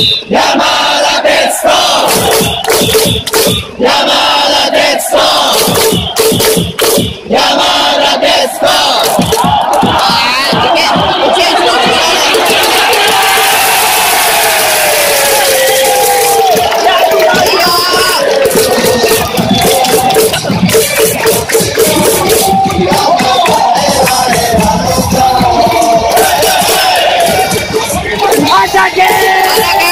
Llamada texto. Llamada texto. Llamada texto. ¡Ataque! ¡Ataque!